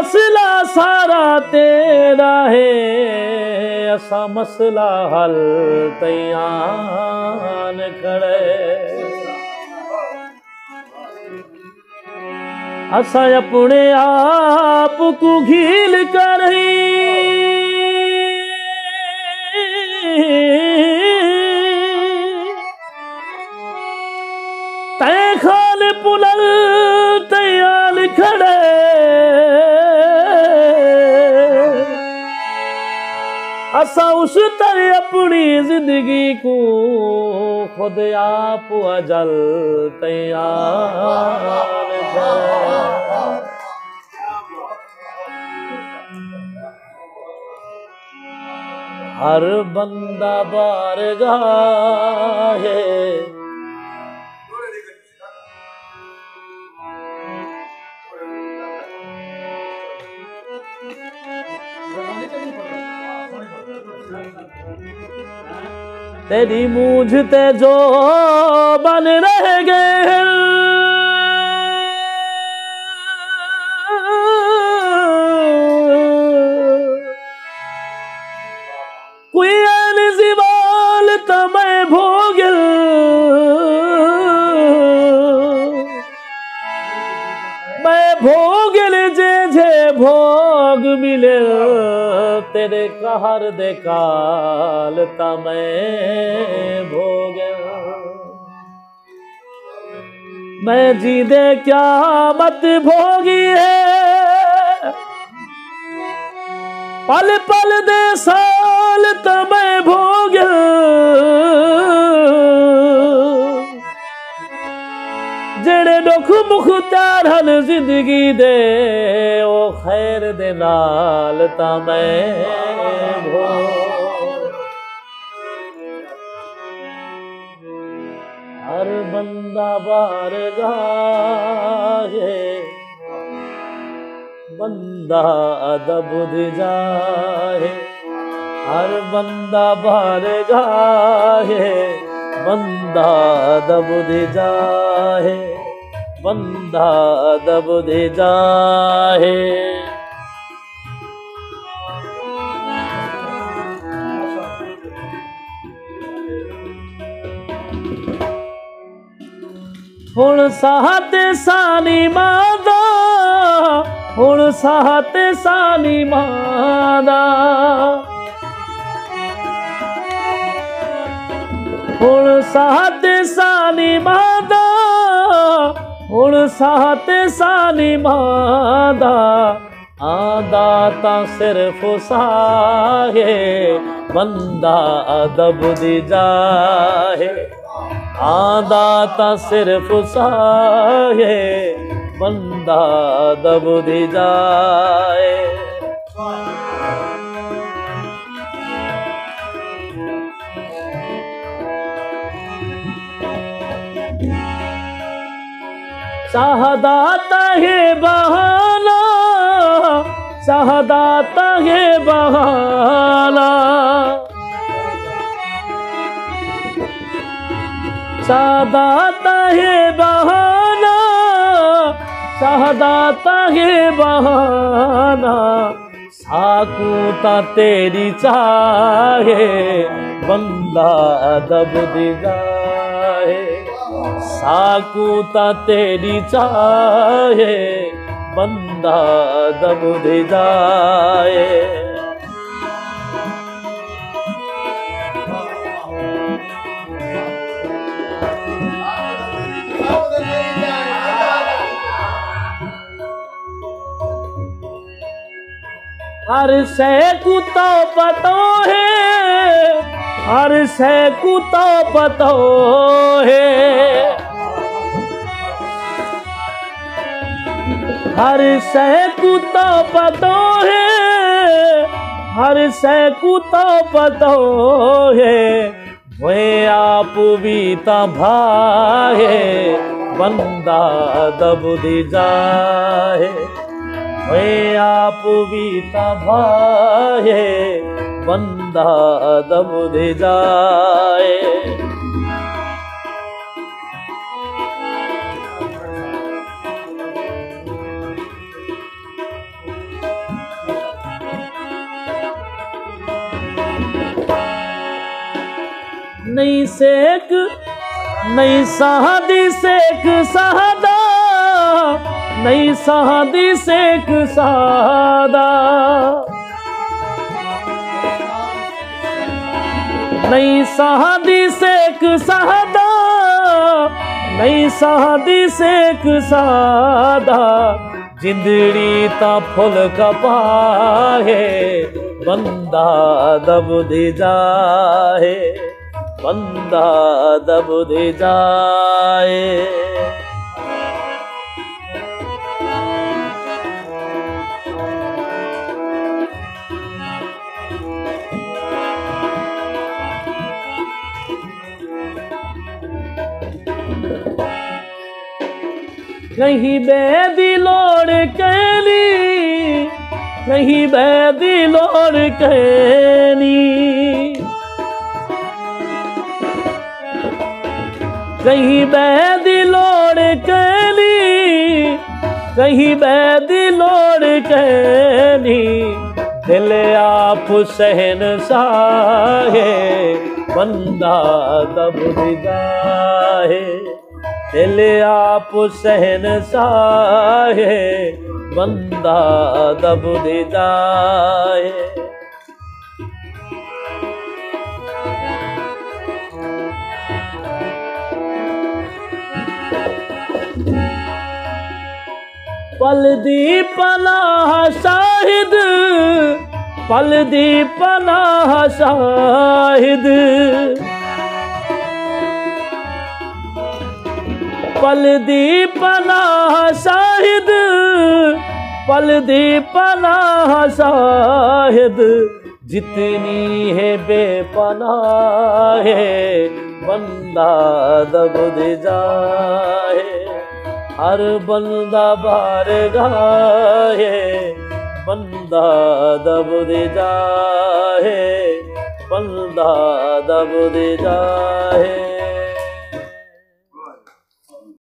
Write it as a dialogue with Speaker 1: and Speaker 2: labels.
Speaker 1: मसला सारा तेरा है। असा मसला हल तैयान खड़े। असा अपने आप को घील कर तय खाल पुलर असा उस तरह अपनी ज़िंदगी को खुद आप अजल तैयार हर बंदा बारगाह है। तेरी मूझ ते जो बन रह गए तेरे कहर दे काल तमें भोग। मैं जी दे क्या मत भोगी है। पल पल दे साल तमें भोग। मुख्तार हल ज़िंदगी दे, ओ खैर दे नाल ता मैं भो हर बंदा बार गाए बंदा अदब जाए हर बंदा बार गाए बंदा अदब जाए ਅਦਬ ਦੇ ਜਾਏ ਬੰਦਾ ਅਦਬ ਦੇ ਜਾਏ ਹੁਣ ਸਾਹ ਤੇ ਸਾਨੀ ਮਾਦਾ ਹੁਣ ਸਾਹ ਤੇ ਸਾਨੀ ਮਾਦਾ ਹੁਣ ਸਾਹ ਤੇ ਸਾਨੀ ਮਾਦਾ ਹੁਣ ਸਾਹ ਤੇ ਸਾਨੀ ਮਾਦਾ ਆਦਾ ਤਾਂ ਸਿਰਫ ਸਾਹੇ ਬੰਦਾ ਅਦਬ ਦੀ ਜਾਹੇ ਆਦਾ ਤਾਂ ਸਿਰਫ ਸਾਹੇ ਬੰਦਾ ਅਦਬ ਦੀ ਜਾਏ चाहदाता है बहाना चाहदाता है बहाना। चाहदाता है बहाना चाहदाता है बहाना। साकूता तेरी चाहे, बंदा अदब दी जाए साकूता तेरी चाहे बंदा दब जाए। हर से कुतो पतो है, हर से कुतो पतो है। हर से कुतो पतो है, हर से कुतो पतो है। वे आप भी भाए बंदा दब दी जाए। वे आप बीता भाए बंदा दब दे जाए। नहीं सेक नहीं सहदी सेक सहदा नहीं सहादी सेक सहादा नहीं सहादी सेक सहादा नहीं सहादी सेक सादा। जिंदड़ी ता फुल कपाहे, बंदा दब दे जाए बंदा दब दे जाए। कहीं बैदी लोड़ कैली कहीं बैदी लोड़ कैली कहीं बैदी लोड़ कैली कहीं बैदी लोड़ कैली दिल आप सहन साहे, बंदा तब दिगाहे दिल आप सहन साहे, बंदा दब दे जाए। पल दी पनाह शाहिद, पल दी पनाह शाहिद। पल दी पनाह शाहिद पल दी पनाह शाहिद जितनी है बेपनाह है, बंदा दब दे जाए हर बंदा बार गाए बंदा दब दे जाए बंदा दब दे जाए